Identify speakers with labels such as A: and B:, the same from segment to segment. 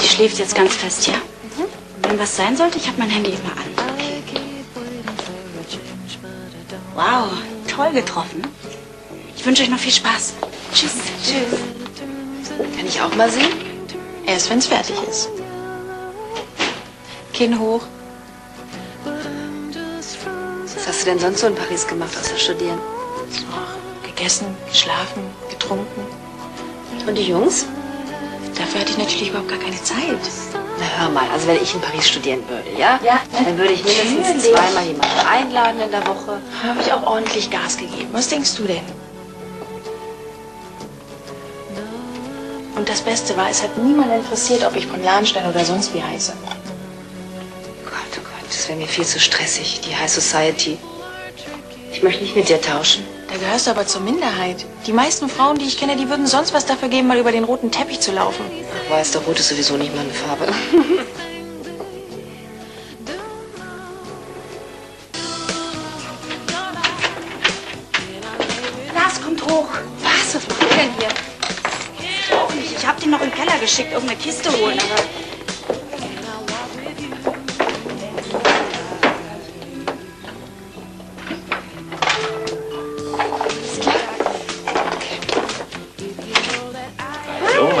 A: Die schläft jetzt ganz fest, ja? Wenn was sein sollte, ich habe mein Handy immer an. Wow, toll getroffen. Ich wünsche euch noch viel Spaß. Tschüss.
B: Tschüss. Kann ich auch mal sehen?
C: Erst wenn es fertig ist. Kinn hoch.
B: Was hast du denn sonst so in Paris gemacht, außer studieren?
C: Ach, gegessen, geschlafen, getrunken.
B: Und die Jungs?
C: Dafür hatte ich natürlich überhaupt gar keine Zeit.
B: Na hör mal, also wenn ich in Paris studieren würde, ja?
C: Ja,
B: Dann würde ich mindestens zweimal jemanden einladen in der Woche.
C: Habe ich auch ordentlich Gas gegeben. Was denkst du denn? Und das Beste war, es hat niemand interessiert, ob ich von Lahnstein oder sonst wie heiße.
B: Gott, oh Gott, das wäre mir viel zu stressig, die High Society. Ich möchte nicht mit dir tauschen.
C: Da gehörst du aber zur Minderheit. Die meisten Frauen, die ich kenne, die würden sonst was dafür geben, mal über den roten Teppich zu laufen.
B: Ach, weiß, der Rot ist sowieso nicht meine Farbe.
A: Lars, kommt hoch.
B: Was? Was macht denn hier?
A: Nicht. Ich habe den noch im Keller geschickt, irgendeine Kiste holen, aber...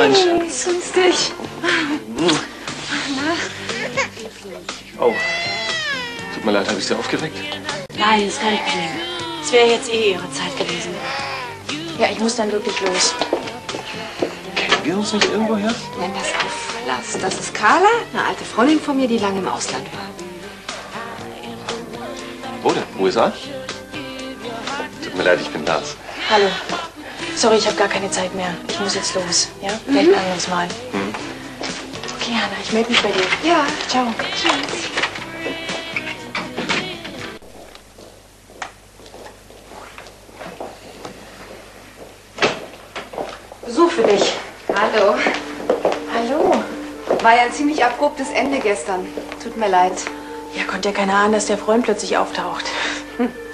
D: mein Schatz.
B: Grüß dich.
D: Oh. Tut mir leid, habe ich Sie aufgeweckt?
A: Nein, ist kein Problem. Es wäre jetzt eh Ihre Zeit gewesen.
C: Ja, ich muss dann wirklich los.
D: Kennen wir uns nicht irgendwoher?
B: Nenn das auf, Lars. Das ist Carla, eine alte Freundin von mir, die lange im Ausland war.
D: Wo denn? USA? Tut mir leid, ich bin Lars.
C: Hallo. Sorry, ich habe gar keine Zeit mehr. Ich muss jetzt los. Ja? Vielleicht ein anderes Mal. Okay, Hanna, ich melde mich bei dir.
B: Ja.
C: Ciao.
B: Besuch für dich. Hallo.
C: Hallo.
B: War ja ein ziemlich abruptes Ende gestern. Tut mir leid.
C: Ja, konnte ja keiner ahnen, dass der Freund plötzlich auftaucht. Hm.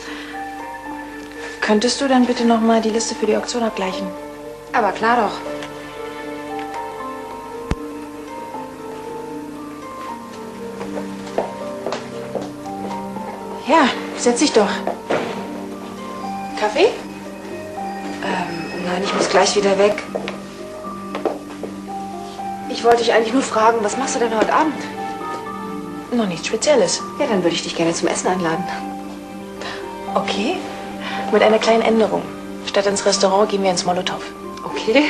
C: Könntest du dann bitte noch mal die Liste für die Auktion abgleichen?
B: Aber klar doch.
C: Ja, setz dich doch. Kaffee?
B: Ähm, nein, ich muss gleich wieder weg. Ich wollte dich eigentlich nur fragen, was machst du denn heute Abend?
C: Noch nichts Spezielles.
B: Ja, dann würde ich dich gerne zum Essen einladen.
C: Okay. Mit einer kleinen Änderung. Statt ins Restaurant gehen wir ins Molotow.
B: Okay.